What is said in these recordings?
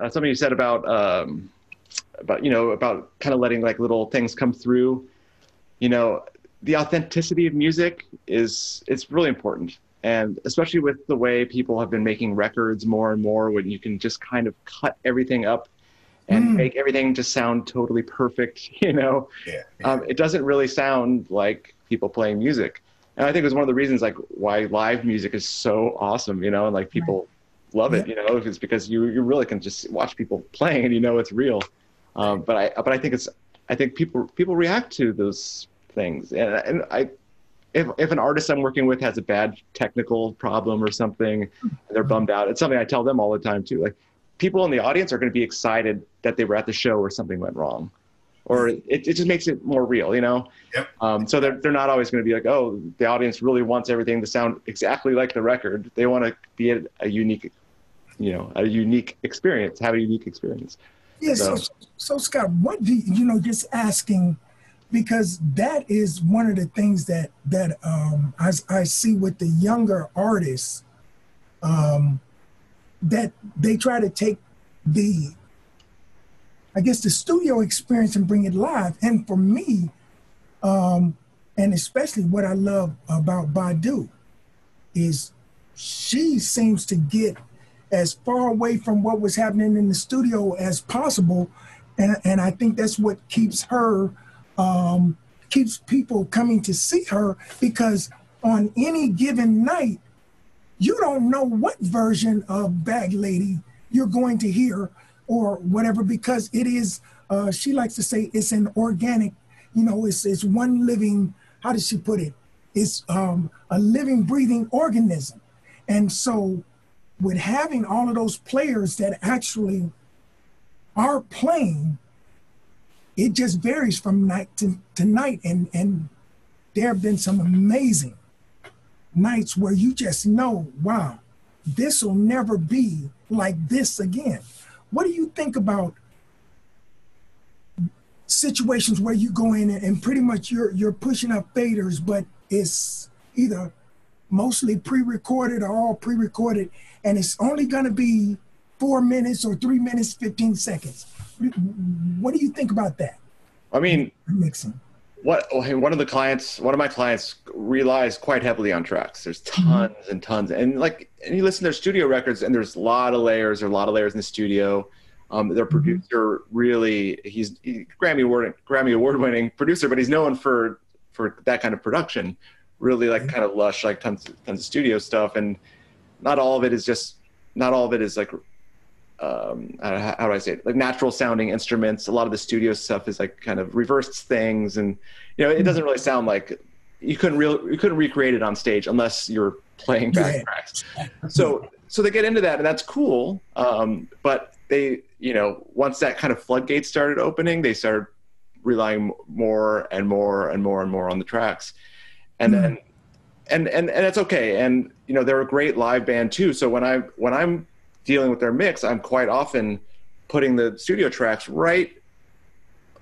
uh, something you said about um, about you know about kind of letting like little things come through. You know, the authenticity of music is it's really important, and especially with the way people have been making records more and more, when you can just kind of cut everything up and mm. make everything just sound totally perfect. You know, yeah, yeah. Um, it doesn't really sound like people playing music. And I think it was one of the reasons like why live music is so awesome, you know, and like people. Love it, you know, is because you you really can just watch people playing and you know it's real. Um, but I but I think it's I think people people react to those things, and and I if if an artist I'm working with has a bad technical problem or something, they're bummed out. It's something I tell them all the time too. Like people in the audience are going to be excited that they were at the show or something went wrong or it, it just makes it more real, you know? Yep. Um, so they're, they're not always going to be like, oh, the audience really wants everything to sound exactly like the record. They want to be a, a unique, you know, a unique experience, have a unique experience. Yeah. So, so, so Scott, what do you, you know, just asking, because that is one of the things that, that um, I, I see with the younger artists, um, that they try to take the I guess, the studio experience and bring it live. And for me, um, and especially what I love about Badu is she seems to get as far away from what was happening in the studio as possible. And, and I think that's what keeps her, um, keeps people coming to see her because on any given night, you don't know what version of Bag Lady you're going to hear or whatever because it is uh, she likes to say it's an organic you know it's it's one living how does she put it it's um, a living breathing organism and so with having all of those players that actually are playing it just varies from night to, to night. And and there have been some amazing nights where you just know wow this will never be like this again. What do you think about situations where you go in and pretty much you're you're pushing up faders, but it's either mostly pre-recorded or all pre-recorded, and it's only going to be four minutes or three minutes, fifteen seconds. What do you think about that? I mean, mixing. What one of the clients, one of my clients relies quite heavily on tracks. There's mm-hmm. tons mm-hmm. and tons, and like, and you listen to their studio records, and there's a lot of layers. There are a lot of layers in the studio. Um, their mm-hmm. producer really, he's he, Grammy award Grammy award winning producer, but he's known for for that kind of production. Really, like kind of lush, like tons tons of studio stuff, and not all of it is just not all of it is like um, how, how do I say it? Like natural sounding instruments. A lot of the studio stuff is like kind of reversed things, and you know, it doesn't really sound like you couldn't real you couldn't recreate it on stage unless you're playing back tracks. So so they get into that, and that's cool. Um, but they, you know, once that kind of floodgate started opening, they started relying more and more and more and more on the tracks, and mm-hmm. then. And, and and it's okay, and you know they're a great live band too. So when I when I'm dealing with their mix, I'm quite often putting the studio tracks right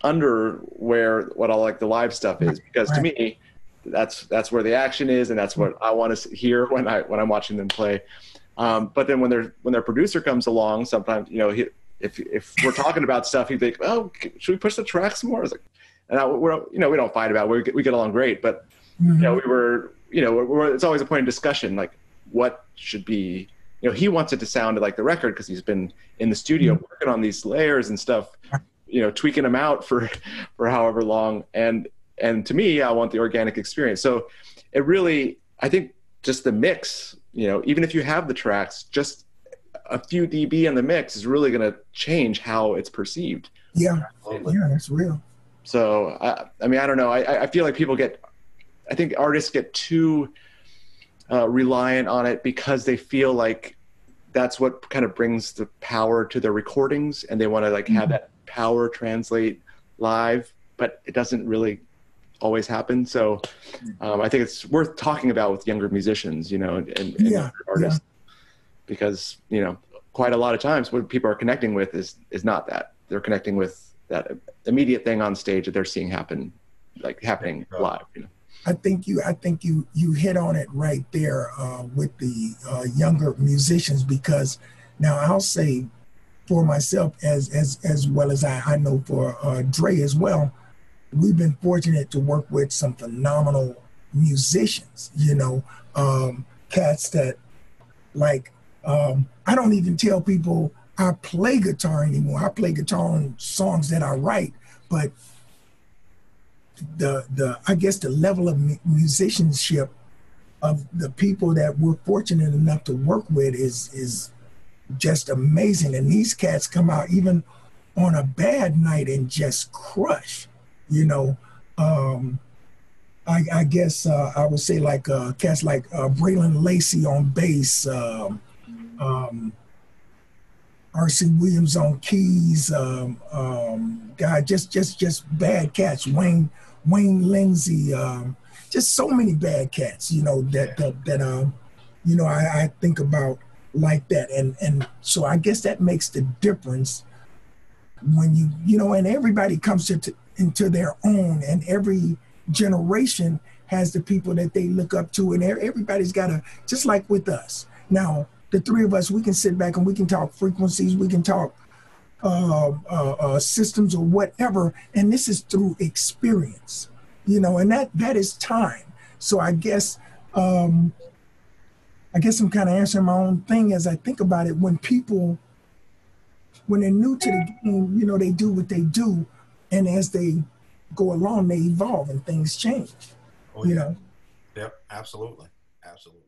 under where what all like the live stuff is because right. to me that's that's where the action is and that's what I want to hear when I when I'm watching them play. Um, but then when their when their producer comes along, sometimes you know he, if if we're talking about stuff, he'd be like, "Oh, should we push the tracks more?" I was like, and I, we're you know we don't fight about it. we get, we get along great, but mm-hmm. you know we were you know we're, we're, it's always a point of discussion like what should be you know he wants it to sound like the record because he's been in the studio mm-hmm. working on these layers and stuff you know tweaking them out for for however long. And and to me i want the organic experience. So it really i think just the mix you know even if you have the tracks just a few db in the mix is really going to change how it's perceived. Yeah. Yeah that's real. So i, I mean i don't know. I, I feel like people get i think artists get too uh, reliant on it because they feel like that's what kind of brings the power to their recordings and they want to like mm-hmm. have that power translate live but it doesn't really always happen. So um, i think it's worth talking about with younger musicians you know and, and yeah, artists. yeah. because you know quite a lot of times what people are connecting with is is not that. They're connecting with that immediate thing on stage that they're seeing happen like happening live you know I think you I think you you hit on it right there uh, with the uh, younger musicians because now I'll say for myself as as as well as I, I know for uh, Dre as well. We've been fortunate to work with some phenomenal musicians. You know, um, cats that like um, I don't even tell people I play guitar anymore. I play guitar on songs that I write, but the the I guess the level of musicianship of the people that we're fortunate enough to work with is is just amazing. And these cats come out even on a bad night and just crush. You know, um, I, I guess uh, I would say like uh, cats like uh, Braylon Lacey on bass, um, um, R.C. Williams on keys, um, um, God, just just just bad cats. Wayne Wayne Lindsey, um, just so many bad cats. You know that that that um, you know I, I think about like that, and and so I guess that makes the difference when you you know, and everybody comes to, into their own, and every generation has the people that they look up to, and everybody's got a just like with us. Now, the three of us, we can sit back and we can talk frequencies, we can talk uh, uh, uh, systems or whatever, and this is through experience, you know, and that that is time. So I guess um, I guess I'm kind of answering my own thing as I think about it. When people, when they're new to the game, you know, they do what they do, and as they go along, they evolve and things change. Oh, yeah. You know. Yep, absolutely, absolutely.